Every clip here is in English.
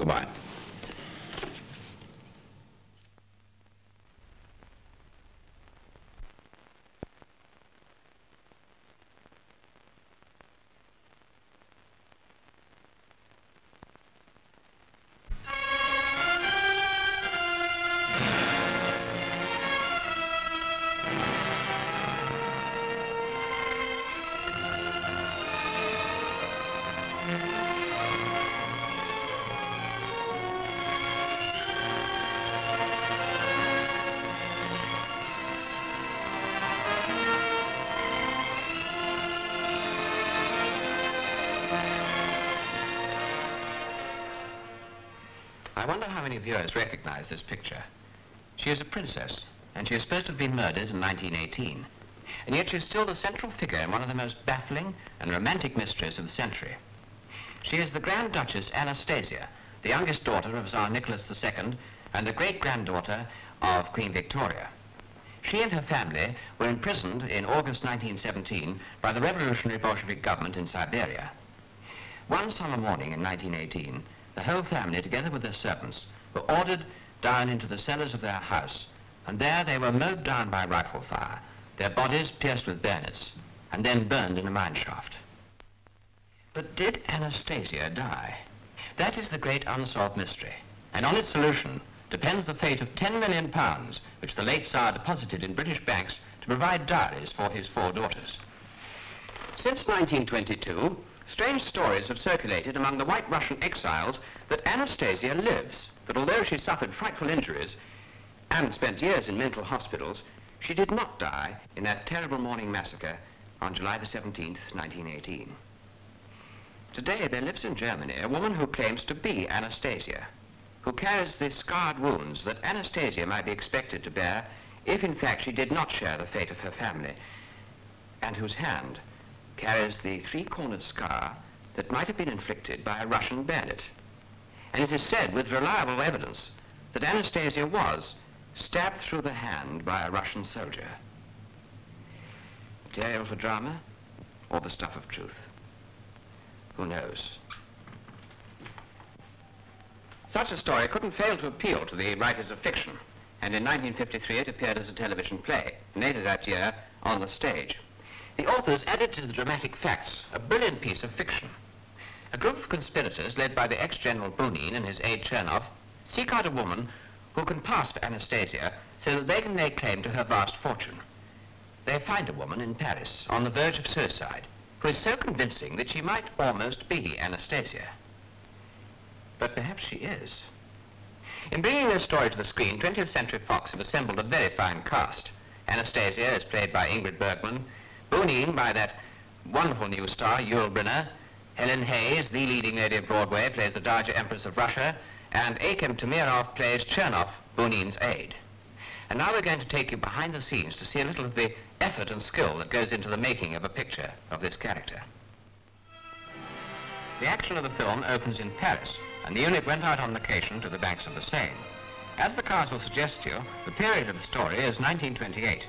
Goodbye. Many viewers recognize this picture. She is a princess, and she is supposed to have been murdered in 1918. And yet she is still the central figure in one of the most baffling and romantic mysteries of the century. She is the Grand Duchess Anastasia, the youngest daughter of Tsar Nicholas II and the great-granddaughter of Queen Victoria. She and her family were imprisoned in August 1917 by the revolutionary Bolshevik government in Siberia. One summer morning in 1918, the whole family, together with their servants, were ordered down into the cellars of their house, and there they were mowed down by rifle fire, their bodies pierced with bayonets, and then burned in a mine shaft. But did Anastasia die? That is the great unsolved mystery, and on its solution depends the fate of 10 million pounds, which the late Tsar deposited in British banks to provide dowries for his four daughters. Since 1922, strange stories have circulated among the white Russian exiles that Anastasia lives, that although she suffered frightful injuries and spent years in mental hospitals, she did not die in that terrible morning massacre on July the 17th, 1918. Today there lives in Germany a woman who claims to be Anastasia, who carries the scarred wounds that Anastasia might be expected to bear if in fact she did not share the fate of her family, and whose hand carries the three-cornered scar that might have been inflicted by a Russian bayonet. And it is said with reliable evidence that Anastasia was stabbed through the hand by a Russian soldier. Material for drama or the stuff of truth? Who knows? Such a story couldn't fail to appeal to the writers of fiction, and in 1953 it appeared as a television play, later that year on the stage. The authors added to the dramatic facts a brilliant piece of fiction. A group of conspirators, led by the ex-general Bunin and his aide Chernov, seek out a woman who can pass for Anastasia so that they can lay claim to her vast fortune. They find a woman in Paris on the verge of suicide who is so convincing that she might almost be Anastasia. But perhaps she is. In bringing this story to the screen, 20th Century Fox have assembled a very fine cast. Anastasia is played by Ingrid Bergman, Bunin by that wonderful new star, Yul Brynner, Helen Hayes, the leading lady of Broadway, plays the Dowager Empress of Russia, and Akim Tamiroff plays Chernov, Bunin's aide. And now we're going to take you behind the scenes to see a little of the effort and skill that goes into the making of a picture of this character. The action of the film opens in Paris, and the unit went out on location to the banks of the Seine. As the cars will suggest to you, the period of the story is 1928.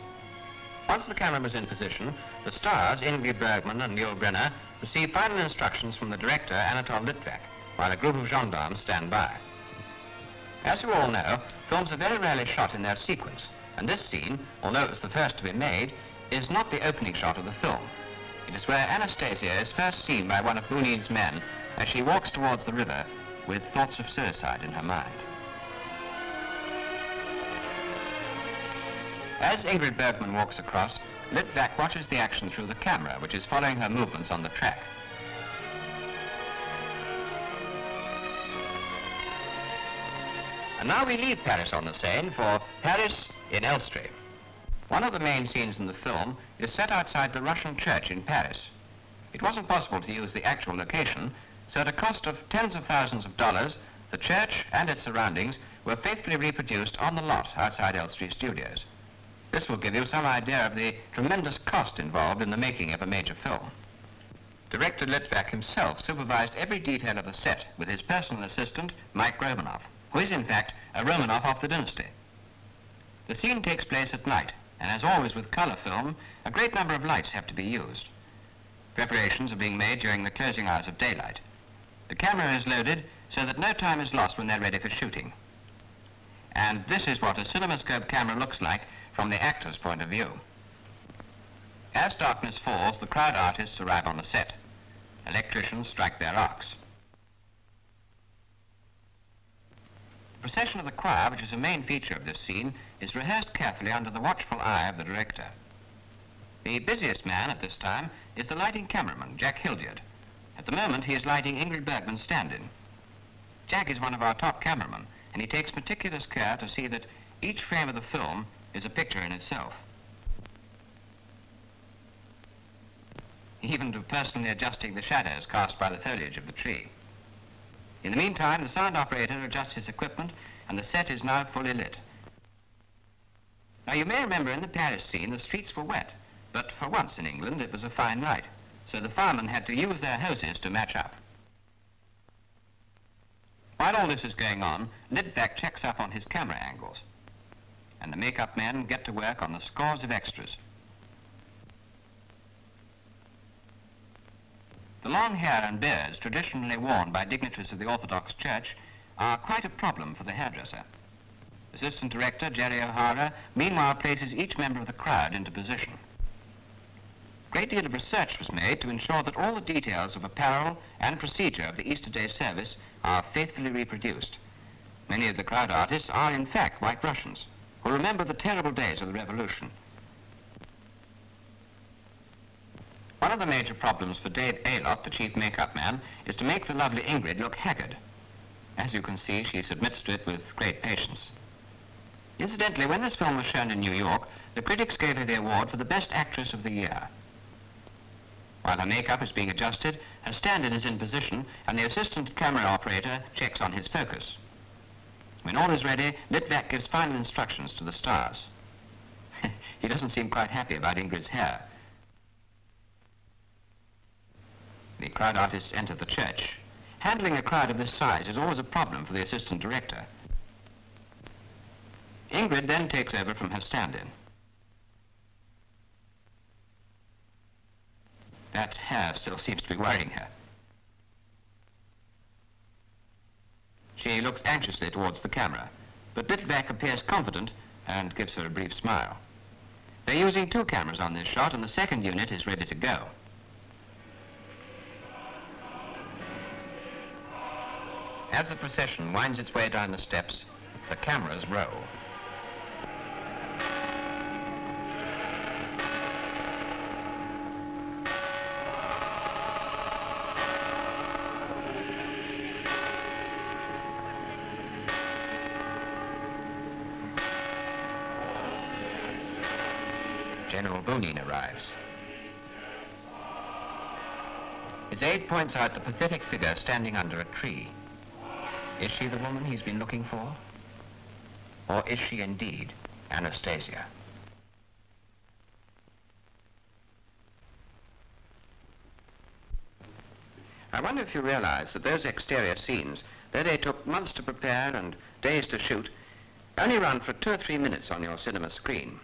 Once the camera was in position, the stars, Ingrid Bergman and Yul Brynner, receive final instructions from the director, Anatole Litvak, while a group of gendarmes stand by. As you all know, films are very rarely shot in their sequence, and this scene, although it was the first to be made, is not the opening shot of the film. It is where Anastasia is first seen by one of Bunin's men as she walks towards the river with thoughts of suicide in her mind. As Ingrid Bergman walks across, Litvak watches the action through the camera, which is following her movements on the track. And now we leave Paris on the Seine for Paris in Elstree. One of the main scenes in the film is set outside the Russian church in Paris. It wasn't possible to use the actual location, so at a cost of tens of thousands of dollars, the church and its surroundings were faithfully reproduced on the lot outside Elstree Studios. This will give you some idea of the tremendous cost involved in the making of a major film. Director Litvak himself supervised every detail of the set with his personal assistant, Mike Romanov, who is in fact a Romanov of the dynasty. The scene takes place at night, and as always with color film, a great number of lights have to be used. Preparations are being made during the closing hours of daylight. The camera is loaded so that no time is lost when they're ready for shooting. And this is what a cinemascope camera looks like from the actor's point of view. As darkness falls, the crowd artists arrive on the set. Electricians strike their arcs. The procession of the choir, which is a main feature of this scene, is rehearsed carefully under the watchful eye of the director. The busiest man at this time is the lighting cameraman, Jack Hildyard. At the moment, he is lighting Ingrid Bergman's stand-in. Jack is one of our top cameramen, and he takes meticulous care to see that each frame of the film is a picture in itself. Even to personally adjusting the shadows cast by the foliage of the tree. In the meantime, the sound operator adjusts his equipment, and the set is now fully lit. Now, you may remember in the Paris scene, the streets were wet, but for once in England, it was a fine night, so the firemen had to use their hoses to match up. While all this is going on, Litvak checks up on his camera angles, and the makeup men get to work on the scores of extras. The long hair and beards traditionally worn by dignitaries of the Orthodox Church are quite a problem for the hairdresser. Assistant Director Jerry O'Hara meanwhile places each member of the crowd into position. A great deal of research was made to ensure that all the details of apparel and procedure of the Easter Day service are faithfully reproduced. Many of the crowd artists are in fact white Russians who remember the terrible days of the revolution. One of the major problems for Dave Aylott, the chief makeup man, is to make the lovely Ingrid look haggard. As you can see, she submits to it with great patience. Incidentally, when this film was shown in New York, the critics gave her the award for the best actress of the year. While her makeup is being adjusted, her stand-in is in position, and the assistant camera operator checks on his focus. When all is ready, Litvak gives final instructions to the stars. he doesn't seem quite happy about Ingrid's hair. The crowd artists enter the church. Handling a crowd of this size is always a problem for the assistant director. Ingrid then takes over from her stand-in. That hair still seems to be worrying her. She looks anxiously towards the camera, but Litvak appears confident and gives her a brief smile. They're using two cameras on this shot, and the second unit is ready to go. As the procession winds its way down the steps, the cameras roll. General Bunin arrives. His aide points out the pathetic figure standing under a tree. Is she the woman he's been looking for? Or is she indeed Anastasia? I wonder if you realize that those exterior scenes, though they took months to prepare and days to shoot, only run for two or three minutes on your cinema screen.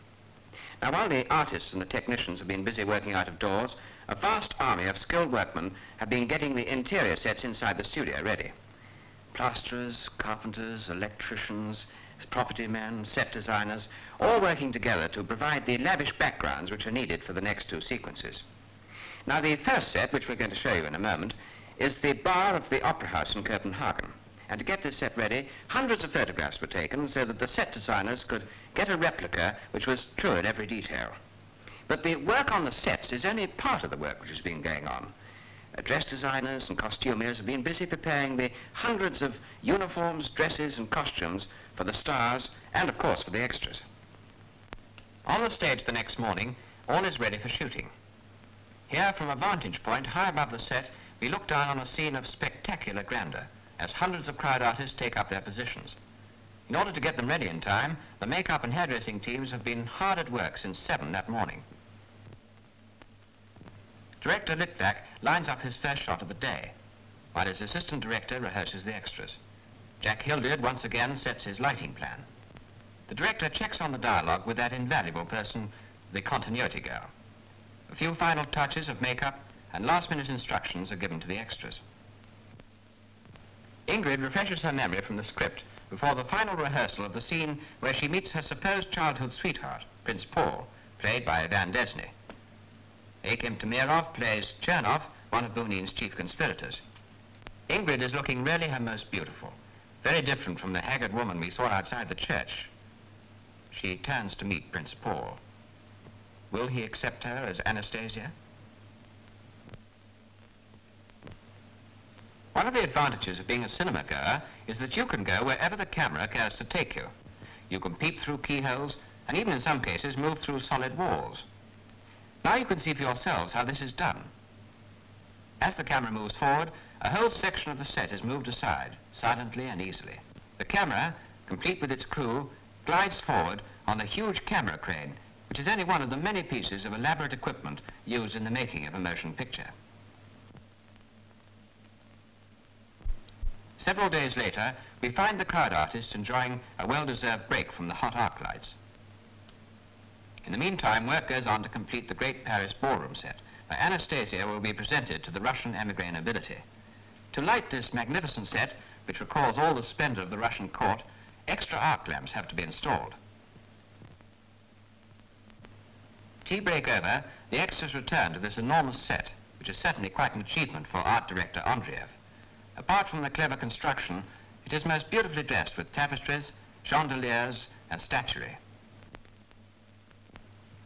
Now, while the artists and the technicians have been busy working out of doors, a vast army of skilled workmen have been getting the interior sets inside the studio ready. Plasterers, carpenters, electricians, property men, set designers, all working together to provide the lavish backgrounds which are needed for the next two sequences. Now, the first set, which we're going to show you in a moment, is the bar of the Opera House in Copenhagen. And to get this set ready, hundreds of photographs were taken so that the set designers could get a replica which was true in every detail. But the work on the sets is only part of the work which has been going on. Uh, dress designers and costumiers have been busy preparing the hundreds of uniforms, dresses and costumes for the stars and, of course, for the extras. On the stage the next morning, all is ready for shooting. Here, from a vantage point high above the set, we look down on a scene of spectacular grandeur as hundreds of crowd artists take up their positions. In order to get them ready in time, the makeup and hairdressing teams have been hard at work since 7 that morning. Director Litvak lines up his first shot of the day, while his assistant director rehearses the extras. Jack Hildyard once again sets his lighting plan. The director checks on the dialogue with that invaluable person, the continuity girl. A few final touches of makeup and last-minute instructions are given to the extras. Ingrid refreshes her memory from the script before the final rehearsal of the scene where she meets her supposed childhood sweetheart, Prince Paul, played by Ivan Desny. Akim Tamiroff plays Chernov, one of Bunin's chief conspirators. Ingrid is looking really her most beautiful, very different from the haggard woman we saw outside the church. She turns to meet Prince Paul. Will he accept her as Anastasia? One of the advantages of being a cinema goer is that you can go wherever the camera cares to take you. You can peep through keyholes and even in some cases move through solid walls. Now you can see for yourselves how this is done. As the camera moves forward, a whole section of the set is moved aside, silently and easily. The camera, complete with its crew, glides forward on the huge camera crane, which is only one of the many pieces of elaborate equipment used in the making of a motion picture. Several days later, we find the crowd artists enjoying a well-deserved break from the hot arc lights. In the meantime, work goes on to complete the great Paris ballroom set, where Anastasia will be presented to the Russian emigre nobility. To light this magnificent set, which recalls all the splendor of the Russian court, extra arc lamps have to be installed. Tea break over, the extras return to this enormous set, which is certainly quite an achievement for art director Andreev. Apart from the clever construction, it is most beautifully dressed with tapestries, chandeliers, and statuary.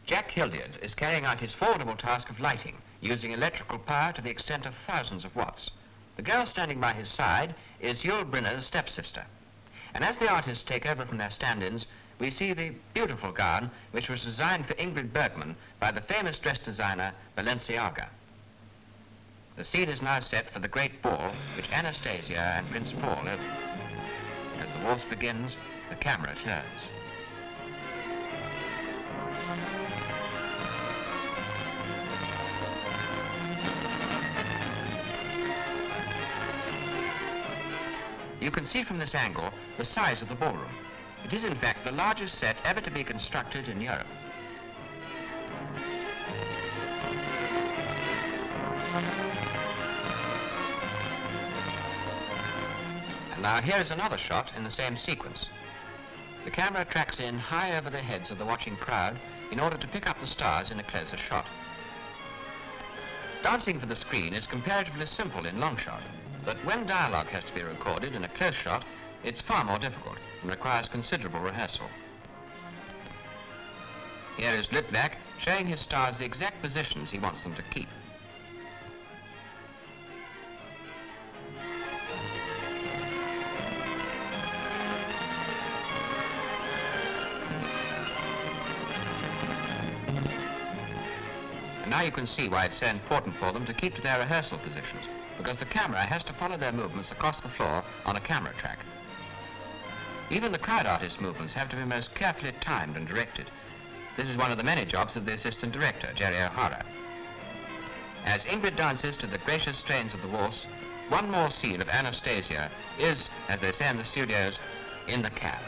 Jack Hildyard is carrying out his formidable task of lighting, using electrical power to the extent of thousands of watts. The girl standing by his side is Yul Brynner's stepsister. And as the artists take over from their stand-ins, we see the beautiful gown which was designed for Ingrid Bergman by the famous dress designer Balenciaga. The scene is now set for the great ball which Anastasia and Prince Paul open. As the waltz begins, the camera turns. You can see from this angle the size of the ballroom. It is in fact the largest set ever to be constructed in Europe. Now here is another shot in the same sequence. The camera tracks in high over the heads of the watching crowd in order to pick up the stars in a closer shot. Dancing for the screen is comparatively simple in long shot, but when dialogue has to be recorded in a close shot, it's far more difficult and requires considerable rehearsal. Here is Litvak showing his stars the exact positions he wants them to keep. Now you can see why it's so important for them to keep to their rehearsal positions, because the camera has to follow their movements across the floor on a camera track. Even the crowd artist's movements have to be most carefully timed and directed. This is one of the many jobs of the assistant director, Jerry O'Hara. As Ingrid dances to the gracious strains of the waltz, one more scene of Anastasia is, as they say in the studios, in the cab.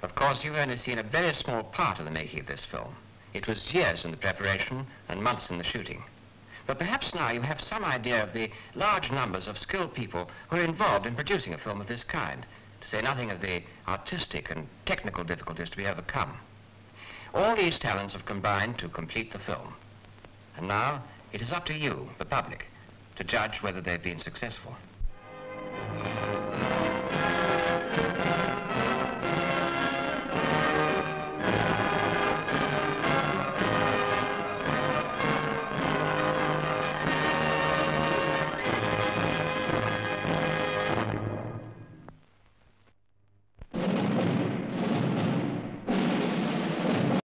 Of course, you've only seen a very small part of the making of this film. It was years in the preparation and months in the shooting. But perhaps now you have some idea of the large numbers of skilled people who are involved in producing a film of this kind, to say nothing of the artistic and technical difficulties to be overcome. All these talents have combined to complete the film. And now it is up to you, the public, to judge whether they've been successful.